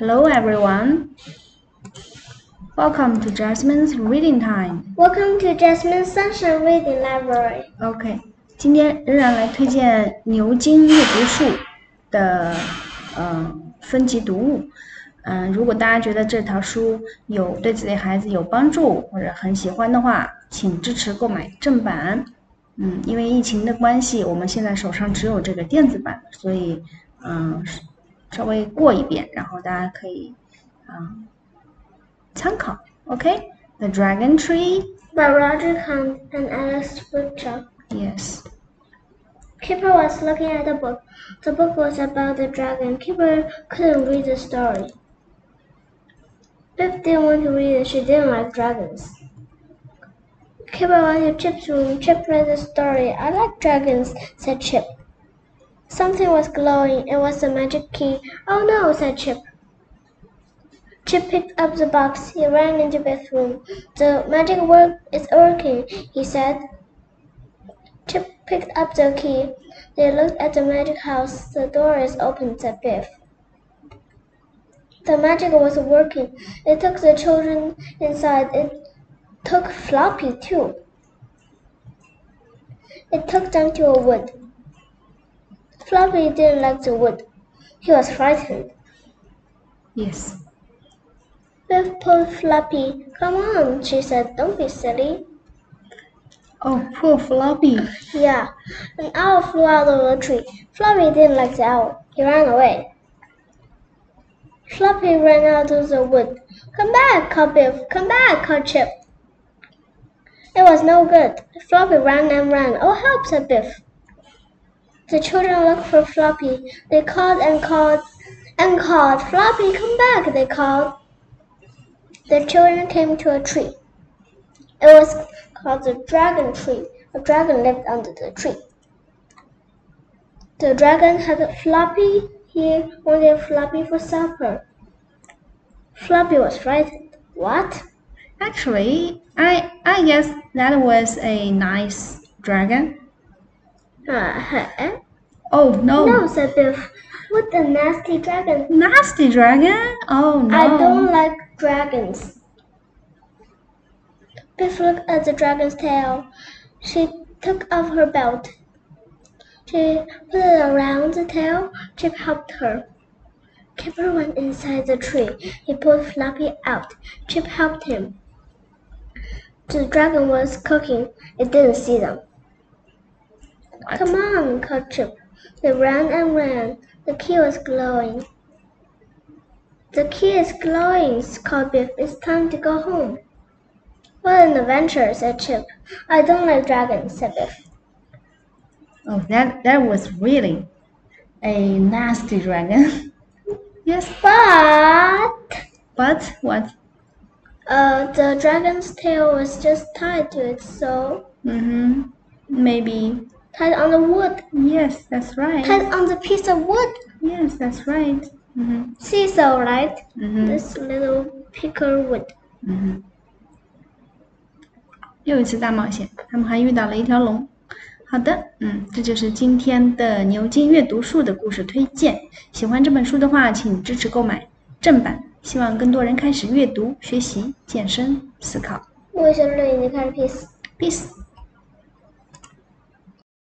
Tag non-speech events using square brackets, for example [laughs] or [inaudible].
Hello everyone. Welcome to Jasmine's reading time. Welcome to Jasmine's Sunshine Reading Library. OK，今天仍然来推荐牛津阅读树的呃分级读物。嗯，如果大家觉得这套书有对自己孩子有帮助或者很喜欢的话，请支持购买正版。嗯，因为疫情的关系，我们现在手上只有这个电子版，所以嗯稍微过一遍，然后大家可以嗯参考。OK，The Dragon Tree by Roderick Hunt and Alex Brychta. Yes. Kipper was looking at the book. The book was about the dragon. Kipper couldn't read the story. Biff didn't want to read it. She didn't like dragons. Kipper went to Chip's room. Chip read the story. I like dragons, said Chip. Something was glowing. It was the magic key. Oh no, said Chip. Chip picked up the box. He ran into Biff's room. The magic work is working, he said. Chip picked up the key. They looked at the magic house. The door is open, said Biff. The magic was working. It took the children inside. It took Floppy too. It took them to a wood. Floppy didn't like the wood. He was frightened. Yes. Biff pulled Floppy. Come on, she said. Don't be silly. Oh, poor Floppy. Yeah. An owl flew out of the tree. Floppy didn't like the owl. He ran away. Floppy ran out of the wood. Come back, called Biff. Come back, called Chip. It was no good. Floppy ran and ran. Oh, help, said Biff. The children looked for Floppy. They called and called and called. Floppy, come back, they called. The children came to a tree. It was called the dragon tree. A dragon lived under the tree. The dragon had a Floppy. He wanted Floppy for supper. Floppy was frightened. What? Actually, I I guess that was a nice dragon. Uh, Oh no. no, said Biff. What a nasty dragon. Nasty dragon? Oh no. I don't like dragons. Biff looked at the dragon's tail. She took off her belt. She put it around the tail. Chip helped her. Kipper went inside the tree. He pulled Floppy out. Chip helped him. The dragon was cooking. It didn't see them. Come on, called Chip. They ran and ran. The key was glowing. The key is glowing, called Biff. It's time to go home. What an adventure, said Chip. I don't like dragons, said Biff. Oh, that that was really a nasty dragon. [laughs] yes, But but what? uh, the dragon's tail was just tied to it, so. Mm-hmm. Maybe. Tied on the wood, Yes, that's right. tied on the piece of wood. Yes, that's right. Mm-hmm. Seesaw, right? Mm-hmm. This little picker wood. 嗯哼，又一次大冒险，他们还遇到了一条龙。好的，嗯，这就是今天的牛津阅读树的故事推荐。喜欢这本书的话，请支持购买正版。希望更多人开始阅读、学习、健身、思考。木小绿，你开始 peace。Peace。